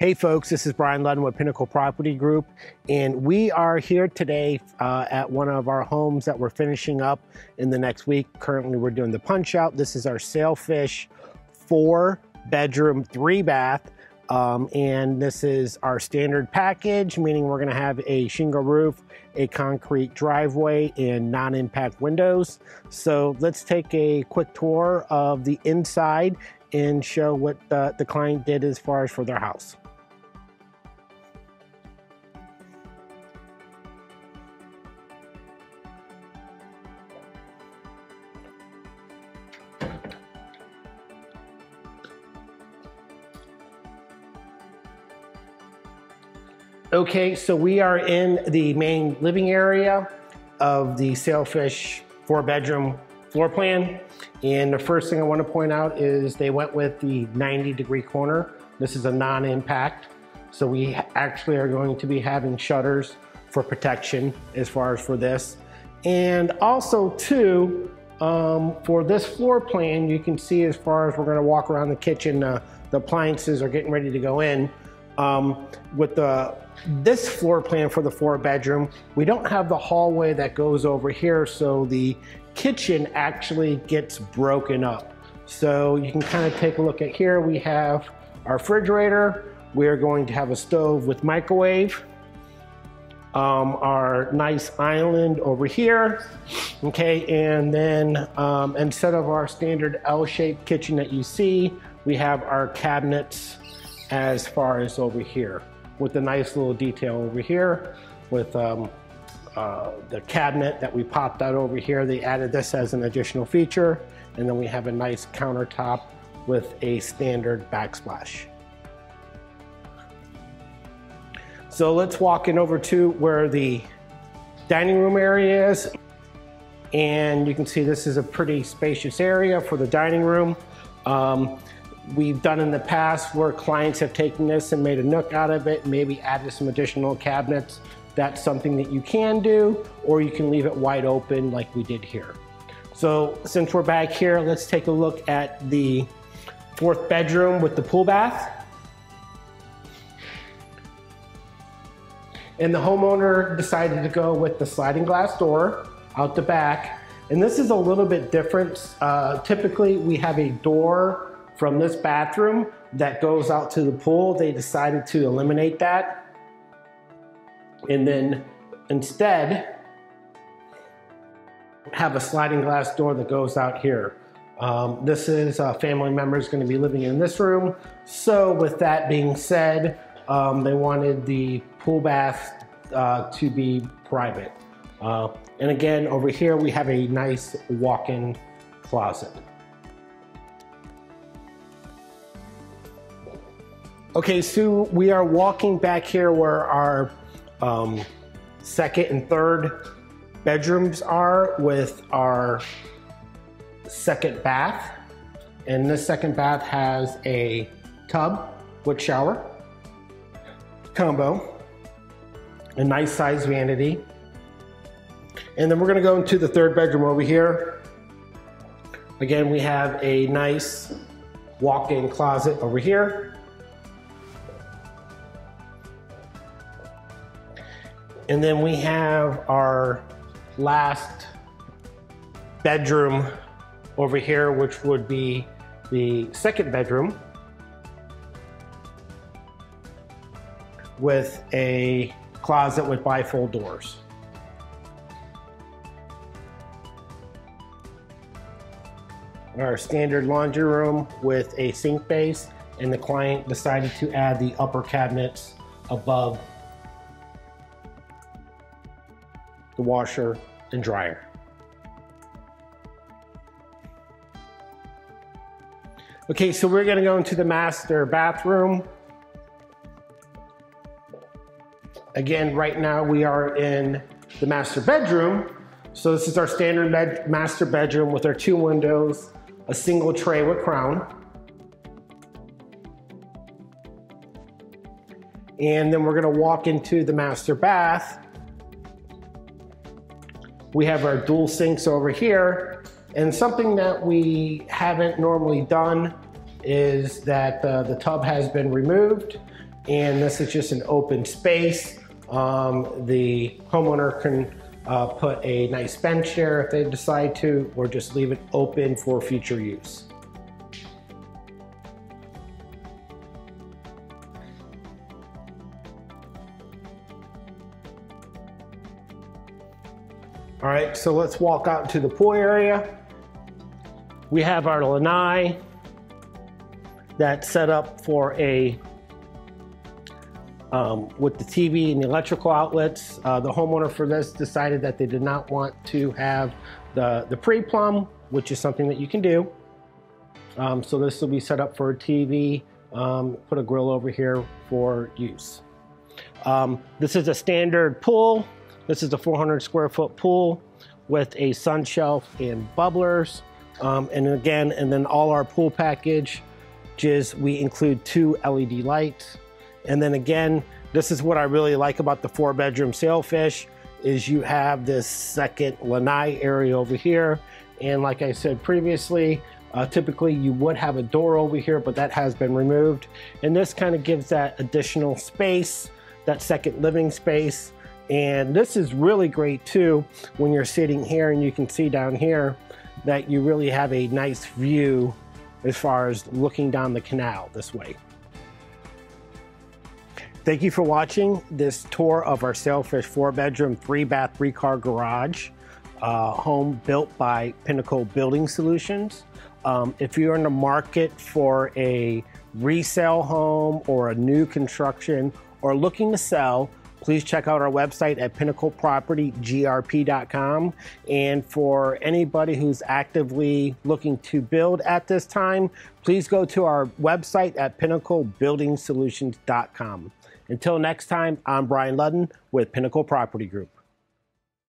Hey folks, this is Brian Ludden with Pinnacle Property Group, and we are here today uh, at one of our homes that we're finishing up in the next week. Currently, we're doing the punch out. This is our Sailfish four bedroom, three bath, um, and this is our standard package, meaning we're gonna have a shingle roof, a concrete driveway, and non-impact windows. So let's take a quick tour of the inside and show what the, the client did as far as for their house. Okay, so we are in the main living area of the Sailfish four bedroom floor plan. And the first thing I wanna point out is they went with the 90 degree corner. This is a non-impact. So we actually are going to be having shutters for protection as far as for this. And also too, um, for this floor plan, you can see as far as we're gonna walk around the kitchen, uh, the appliances are getting ready to go in. Um, with the this floor plan for the four bedroom, we don't have the hallway that goes over here, so the kitchen actually gets broken up. So you can kind of take a look at here. We have our refrigerator. We are going to have a stove with microwave. Um, our nice island over here. Okay, and then um, instead of our standard L-shaped kitchen that you see, we have our cabinets as far as over here with the nice little detail over here with um, uh, the cabinet that we popped out over here. They added this as an additional feature. And then we have a nice countertop with a standard backsplash. So let's walk in over to where the dining room area is. And you can see this is a pretty spacious area for the dining room. Um, we've done in the past where clients have taken this and made a nook out of it, maybe added some additional cabinets. That's something that you can do, or you can leave it wide open like we did here. So since we're back here, let's take a look at the fourth bedroom with the pool bath. And the homeowner decided to go with the sliding glass door out the back. And this is a little bit different. Uh, typically we have a door from this bathroom that goes out to the pool. They decided to eliminate that. And then instead, have a sliding glass door that goes out here. Um, this is a family member is going to be living in this room. So with that being said, um, they wanted the pool bath uh, to be private. Uh, and again, over here we have a nice walk-in closet. Okay, so we are walking back here where our um, second and third bedrooms are with our second bath. And this second bath has a tub with shower combo, a nice size vanity. And then we're gonna go into the third bedroom over here. Again, we have a nice walk-in closet over here. And then we have our last bedroom over here, which would be the second bedroom with a closet with bifold doors. Our standard laundry room with a sink base and the client decided to add the upper cabinets above the washer and dryer. Okay, so we're gonna go into the master bathroom. Again, right now we are in the master bedroom. So this is our standard bed, master bedroom with our two windows, a single tray with crown. And then we're gonna walk into the master bath we have our dual sinks over here. And something that we haven't normally done is that uh, the tub has been removed And this is just an open space. Um, the homeowner can uh, put a nice bench there if they decide to, or just leave it open for future use. All right, so let's walk out to the pool area. We have our lanai that's set up for a um, with the TV and the electrical outlets. Uh, the homeowner for this decided that they did not want to have the, the pre-plumb, which is something that you can do. Um, so this will be set up for a TV, um, put a grill over here for use. Um, this is a standard pool. This is a 400 square foot pool with a sun shelf and bubblers. Um, and again, and then all our pool package is we include two LED lights. And then again, this is what I really like about the four bedroom sailfish is you have this second lanai area over here. And like I said previously, uh, typically you would have a door over here, but that has been removed. And this kind of gives that additional space, that second living space and this is really great too when you're sitting here and you can see down here that you really have a nice view as far as looking down the canal this way. Thank you for watching this tour of our Sailfish four bedroom, three bath, three car garage uh, home built by Pinnacle Building Solutions. Um, if you're in the market for a resale home or a new construction or looking to sell, please check out our website at pinnaclepropertygrp.com. And for anybody who's actively looking to build at this time, please go to our website at pinnaclebuildingsolutions.com. Until next time, I'm Brian Ludden with Pinnacle Property Group.